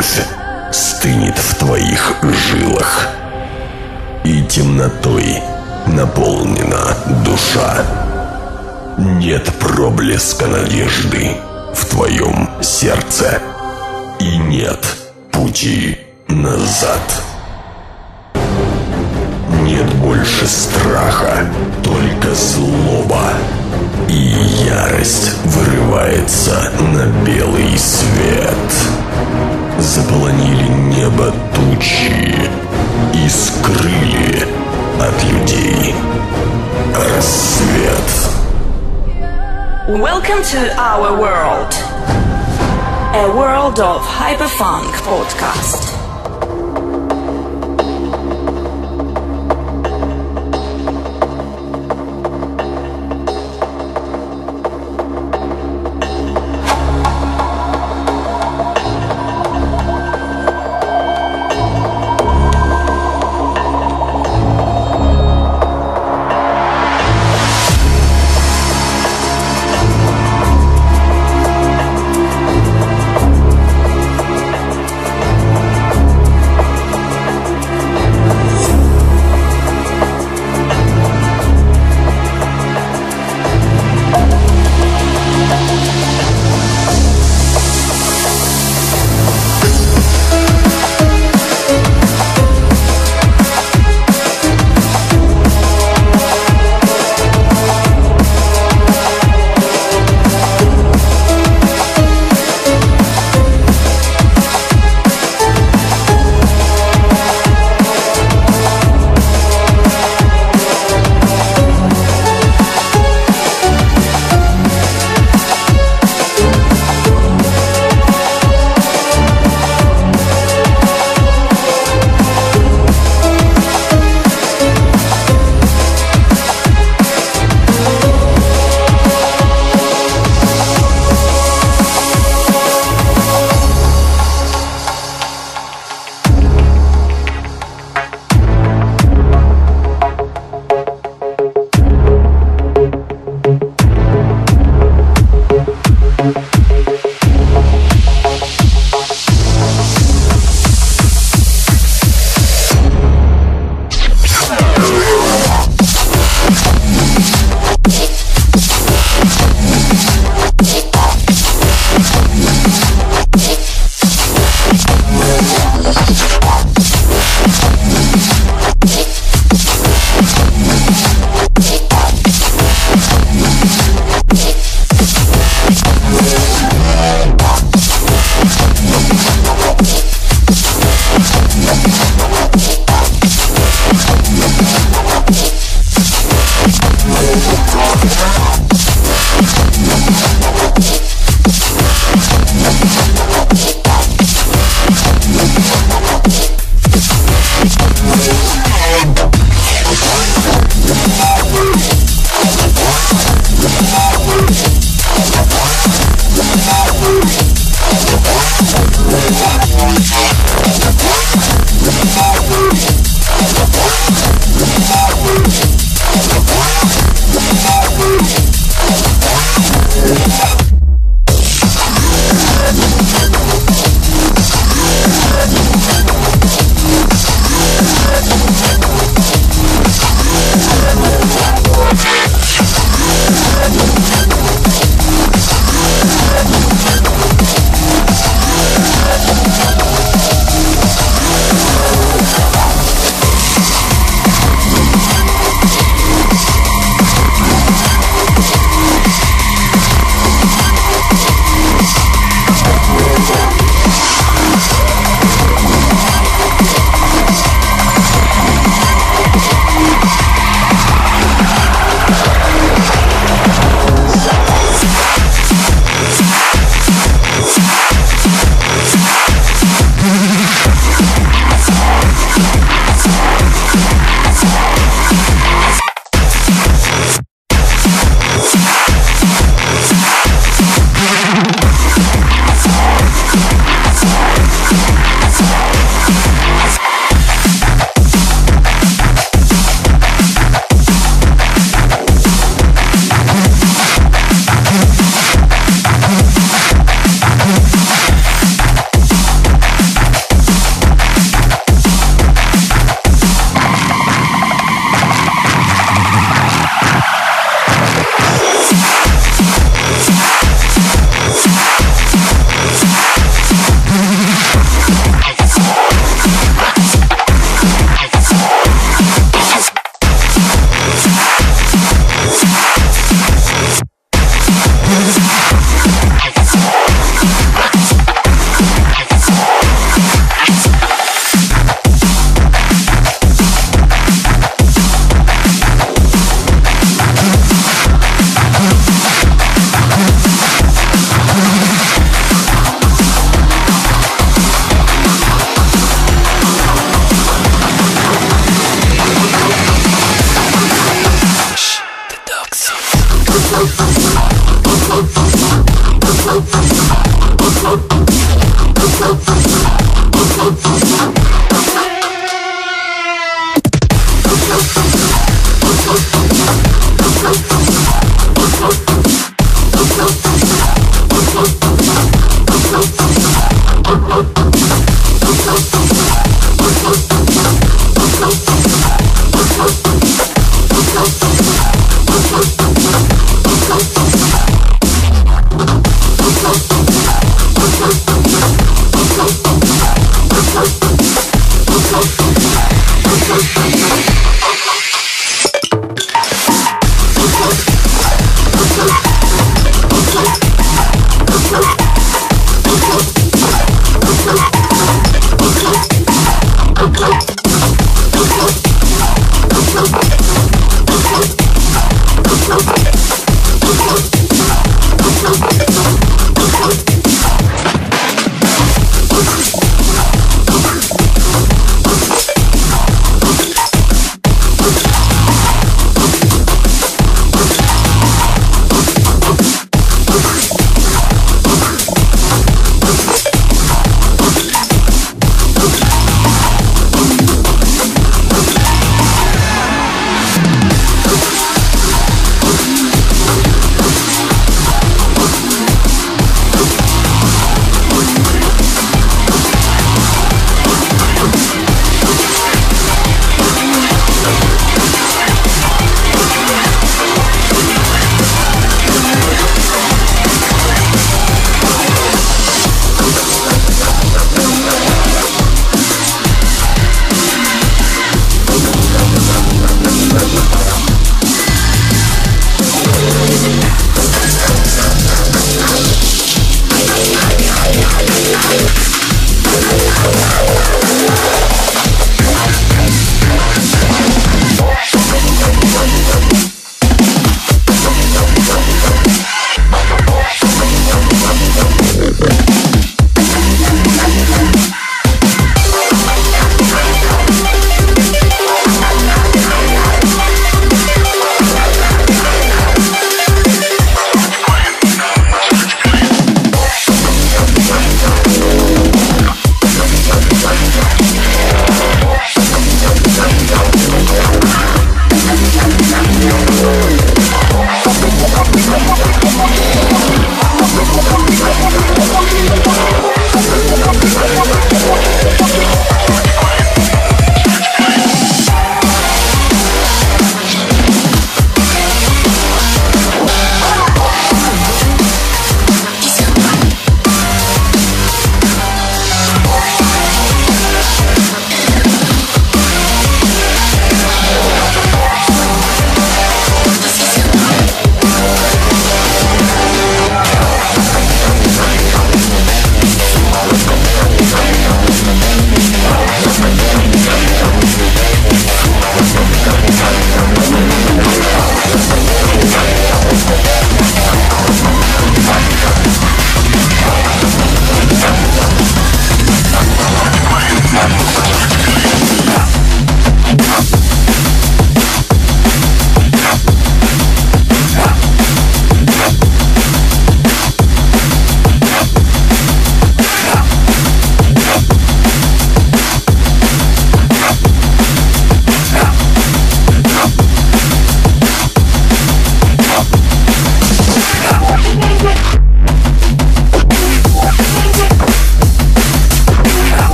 кровь стынет в твоих жилах, и темнотой наполнена душа. Нет проблеска надежды в твоем сердце, и нет пути назад. Нет больше страха, только злоба. И ярость вырывается на белый свет. Заполонили небо тучи и скрыли от людей рассвет. Welcome to our world. A world of hyperfunk podcast.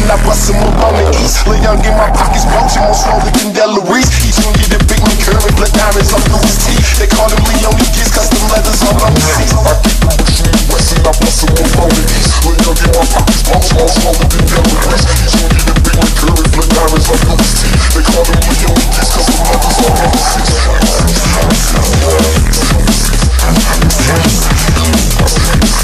And I bust them up on the east. Lil Young in my pockets bulging, more swollen than Delarice. Each one get a big curry, blood diamonds on Louis T. They call him Leone Gets custom leathers on the seats. I get the rich west and I bust them up on the east. Lil Young in my pockets bulging, more swollen than Delarice. Each one get a big curry, blood diamonds on Louis T. They call him Leone Gets custom leathers on the bring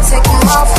Oh,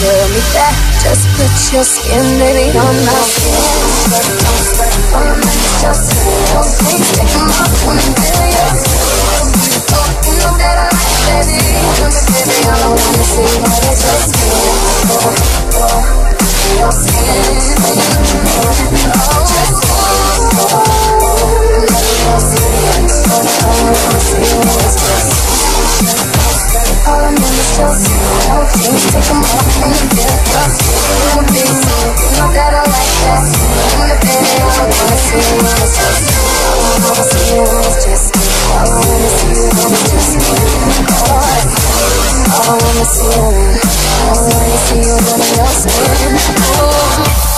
tell me that. Just put your skin, baby, on my skin. Don't sweat for me, just don't think taking my wanna feel your skin. You know that I like it, baby. Come here, baby, I don't wanna see what it's your skin. Oh, oh, your skin. Oh, just all I'm in is just no things, take them off and get lost. You wanna be so, you know that I like that. You wanna be, I wanna see you just. I wanna see you when it's just. I wanna see you when it's just. I wanna see you when, I wanna see you you're skin.